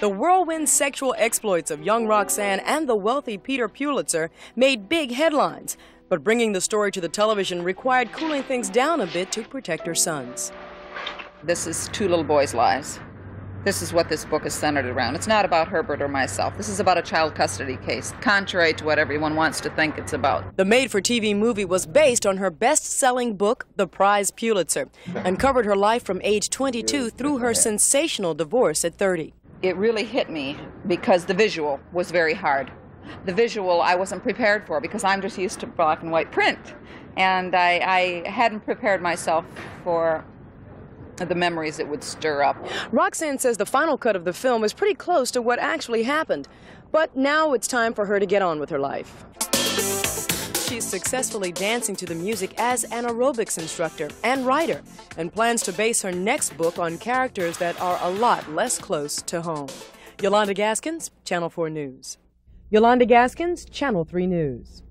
The whirlwind sexual exploits of young Roxanne and the wealthy Peter Pulitzer made big headlines, but bringing the story to the television required cooling things down a bit to protect her sons. This is two little boys' lives. This is what this book is centered around. It's not about Herbert or myself. This is about a child custody case, contrary to what everyone wants to think it's about. The made for TV movie was based on her best selling book, The Prize Pulitzer, and covered her life from age 22 through her sensational divorce at 30 it really hit me because the visual was very hard. The visual I wasn't prepared for because I'm just used to black and white print. And I, I hadn't prepared myself for the memories it would stir up. Roxanne says the final cut of the film is pretty close to what actually happened. But now it's time for her to get on with her life. She's successfully dancing to the music as an aerobics instructor and writer, and plans to base her next book on characters that are a lot less close to home. Yolanda Gaskins, Channel 4 News. Yolanda Gaskins, Channel 3 News.